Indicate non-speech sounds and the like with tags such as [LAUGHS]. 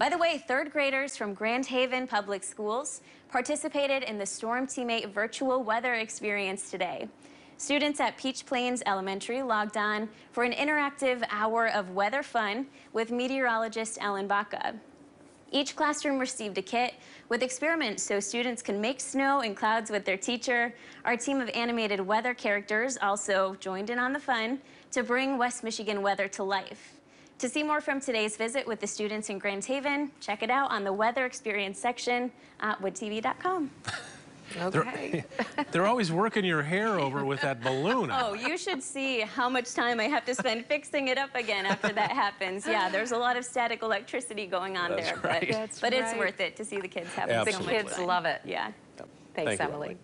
By the way, third graders from Grand Haven Public Schools participated in the Storm Team 8 virtual weather experience today. Students at Peach Plains Elementary logged on for an interactive hour of weather fun with meteorologist Ellen Bacca. Each classroom received a kit with experiments so students can make snow and clouds with their teacher. Our team of animated weather characters also joined in on the fun to bring West Michigan weather to life. To see more from today's visit with the students in Grand Haven, check it out on the weather experience section at woodtv.com. [LAUGHS] Okay. [LAUGHS] They're always working your hair over with that balloon. [LAUGHS] Oh, you should see how much time I have to spend fixing it up again after that happens. Yeah, there's a lot of static electricity going on That's there, right. but, That's but it's worth it to see the kids having The so much Absolutely. kids love it. Yeah. Thanks, Thank you, Emily. Emily.